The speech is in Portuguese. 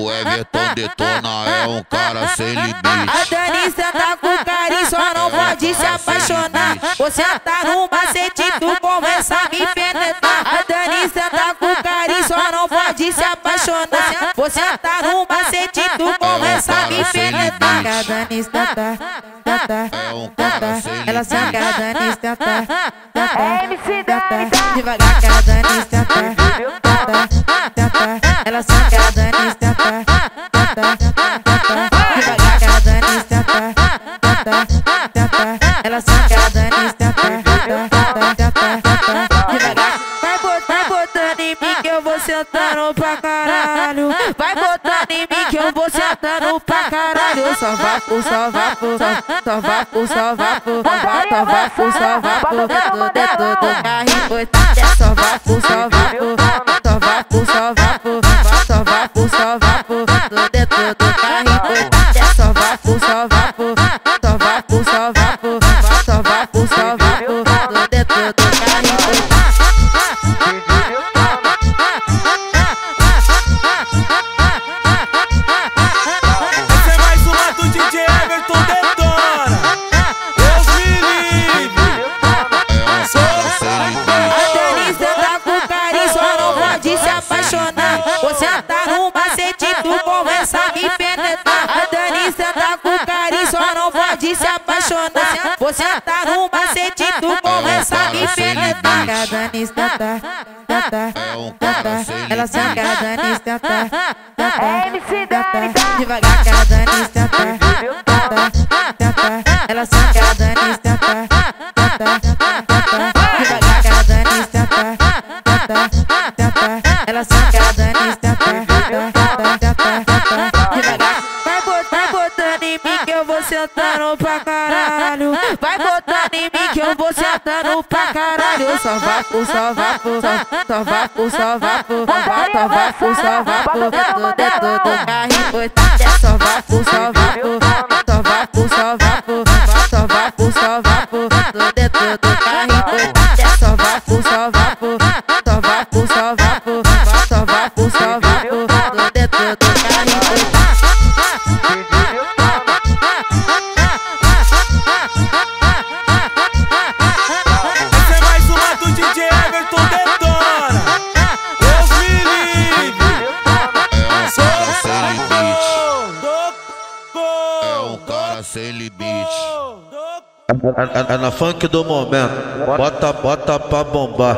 O Everton detona é um cara sem limite. A Dani senta com carinho, só não pode se apaixonar. Você tá no macete, tu começa a me penetrar. A Dani senta com carinho, só não pode se apaixonar. Você tá no macete, tu começa a me penetrar. A Dani senta, É um cara sem ela senta, a Dani senta, senta, É MC senta, devagar que a Dani senta, senta, senta, ela senta, a em mim que eu vou sentando pra caralho. Vai botando em mim que eu vou sentando pra caralho. Só só vapo, só, só vapo, só vapo, só vapo, só vapo, só vapo. Dentro, dentro do foi é só vapo, só vapo, só vapo, só vapo, só vapo, só vapo. Dentro, dentro do carrinho, Você tá no macete, tu começa a me penetrar. A Dani senta com carinho, só não pode se apaixonar. Você tá no macete, tu começa a me penetrar. A Dani É um sem ela senta, a Dani É senta, devagar que a Dani senta, ela senta, a Dani senta, devagar que a Dani senta, ela senta, botando em mim que eu vou sentando pra caralho. Vai botando em mim que eu vou sentando pra caralho. Só vapo, só vapo, só, vapo, só vapo, só vapo, só vapo. Dentro, dentro do é só vapo, só vapo, só vapo, só vapo, só vapo, só vapo. Dentro, do carrinho Doutor. É, é- é na funk do momento, bota, bota pra bombar.